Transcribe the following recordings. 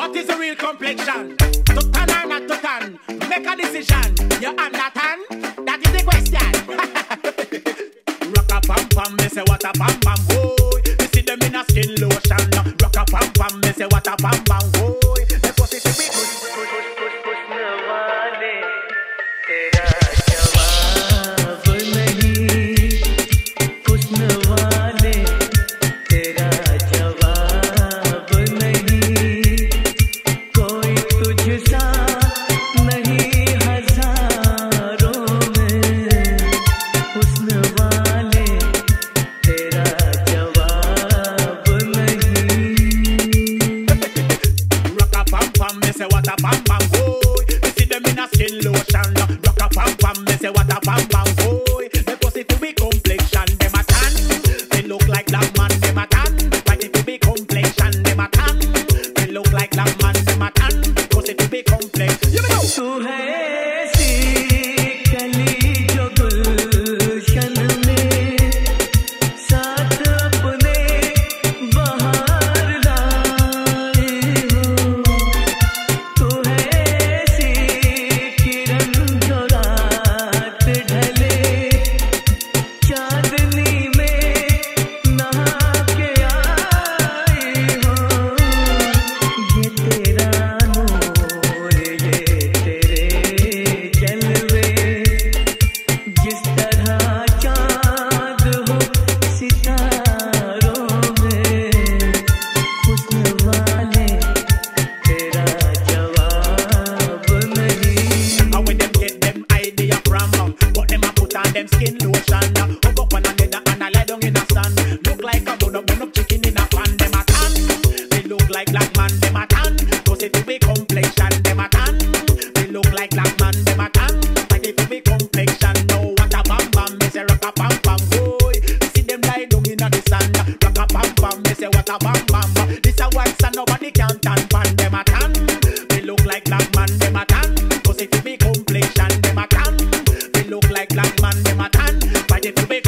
What is the real complexion? Tutan or not Tutan? Make a decision. You are not tan? That is the question. Rock a pam pam, me say what a pam pam boy. You see them in a skin lotion. Rock a pam pam, me say what a pam pam boy. The pussy see me good. This a white and nobody can tan pan them tan. We look like black man They a tan. Cause if you be complexion tan. We look like black man them a tan. But if be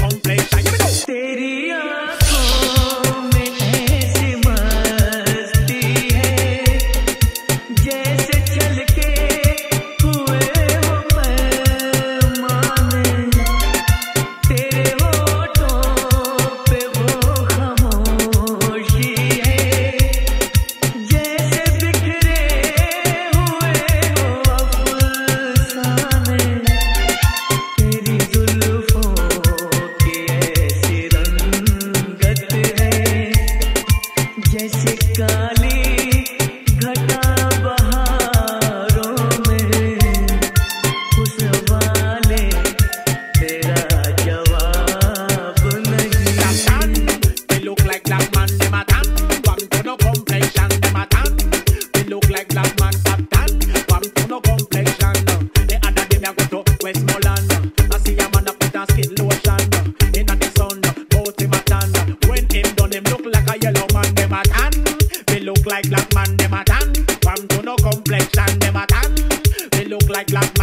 like black